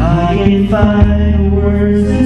I can find words